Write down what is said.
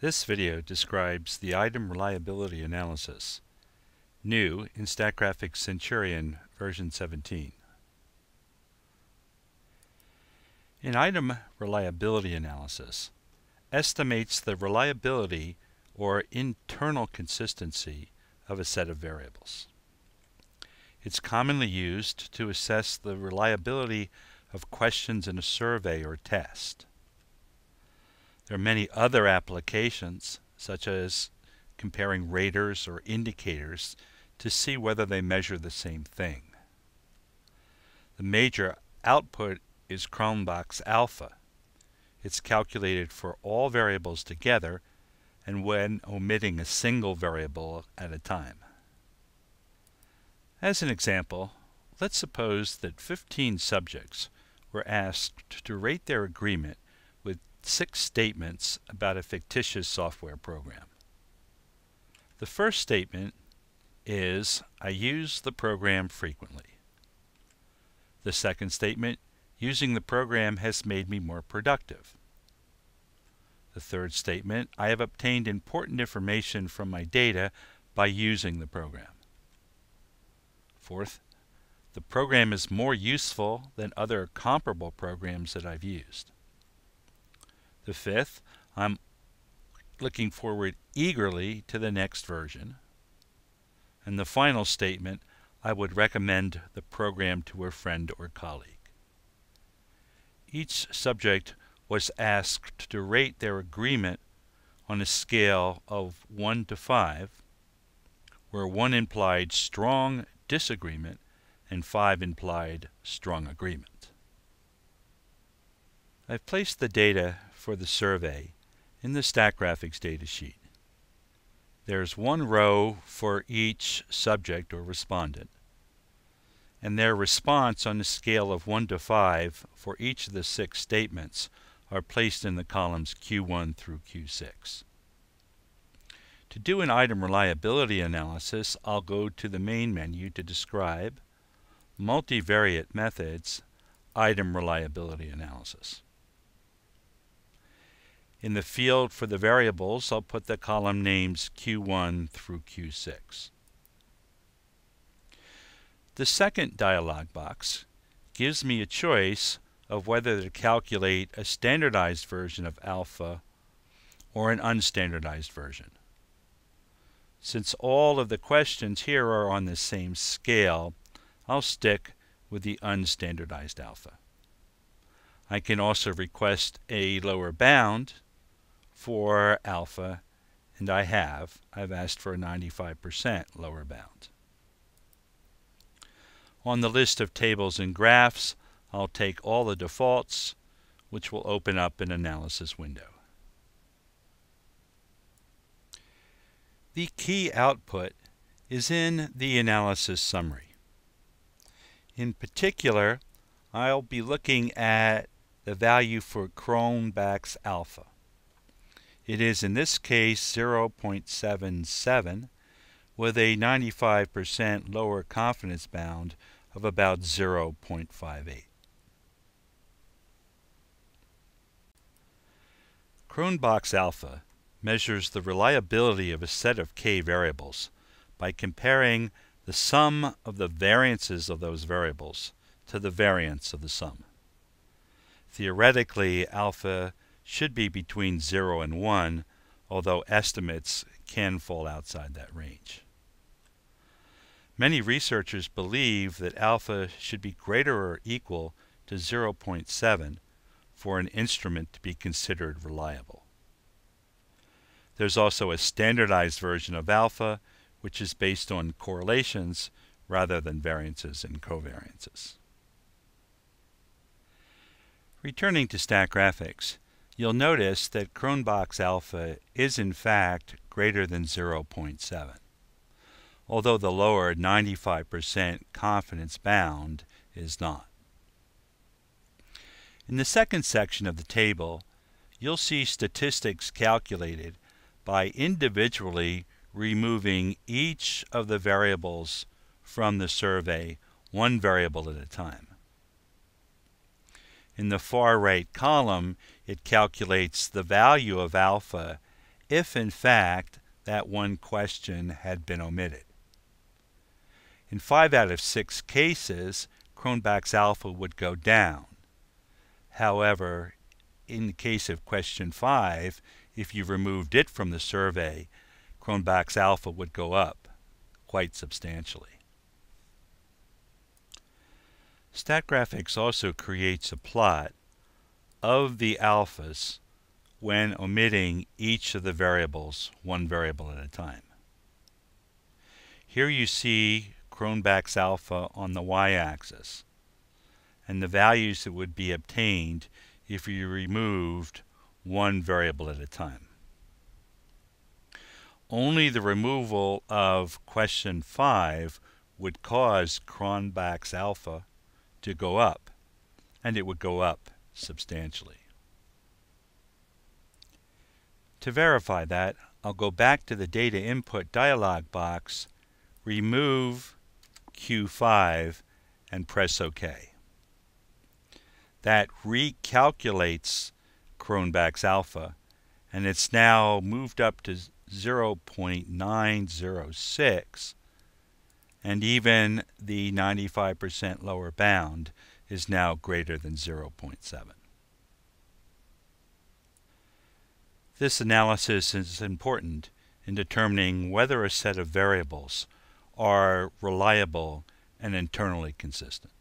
This video describes the item reliability analysis, new in StatGraphics Centurion version 17. An item reliability analysis estimates the reliability or internal consistency of a set of variables. It's commonly used to assess the reliability of questions in a survey or test. There are many other applications, such as comparing raters or indicators to see whether they measure the same thing. The major output is Cronbach's alpha. It's calculated for all variables together and when omitting a single variable at a time. As an example, let's suppose that 15 subjects were asked to rate their agreement six statements about a fictitious software program. The first statement is, I use the program frequently. The second statement, using the program has made me more productive. The third statement, I have obtained important information from my data by using the program. Fourth, the program is more useful than other comparable programs that I've used. The fifth, I'm looking forward eagerly to the next version. And the final statement, I would recommend the program to a friend or colleague. Each subject was asked to rate their agreement on a scale of 1 to 5, where 1 implied strong disagreement and 5 implied strong agreement. I've placed the data for the survey in the StatGraphics datasheet. There's one row for each subject or respondent, and their response on a scale of 1 to 5 for each of the six statements are placed in the columns Q1 through Q6. To do an item reliability analysis, I'll go to the main menu to describe multivariate methods item reliability analysis. In the field for the variables, I'll put the column names Q1 through Q6. The second dialog box gives me a choice of whether to calculate a standardized version of alpha or an unstandardized version. Since all of the questions here are on the same scale, I'll stick with the unstandardized alpha. I can also request a lower bound for alpha, and I have. I've asked for a 95% lower bound. On the list of tables and graphs, I'll take all the defaults, which will open up an analysis window. The key output is in the analysis summary. In particular, I'll be looking at the value for Cronbach's alpha. It is in this case 0.77 with a 95% lower confidence bound of about 0.58. Cronbach's alpha measures the reliability of a set of k variables by comparing the sum of the variances of those variables to the variance of the sum. Theoretically, alpha should be between 0 and 1, although estimates can fall outside that range. Many researchers believe that alpha should be greater or equal to 0.7 for an instrument to be considered reliable. There's also a standardized version of alpha, which is based on correlations rather than variances and covariances. Returning to StatGraphics, you'll notice that Cronbach's alpha is in fact greater than 0.7, although the lower 95% confidence bound is not. In the second section of the table, you'll see statistics calculated by individually removing each of the variables from the survey one variable at a time. In the far right column, it calculates the value of alpha if in fact that one question had been omitted. In 5 out of 6 cases, Cronbach's alpha would go down. However, in the case of question 5, if you removed it from the survey, Cronbach's alpha would go up quite substantially. StatGraphics also creates a plot of the alphas when omitting each of the variables, one variable at a time. Here you see Cronbach's alpha on the y-axis and the values that would be obtained if you removed one variable at a time. Only the removal of question 5 would cause Cronbach's alpha to go up, and it would go up substantially. To verify that, I'll go back to the data input dialog box, remove Q5, and press OK. That recalculates Cronbach's alpha, and it's now moved up to 0.906, and even the 95% lower bound is now greater than 0.7. This analysis is important in determining whether a set of variables are reliable and internally consistent.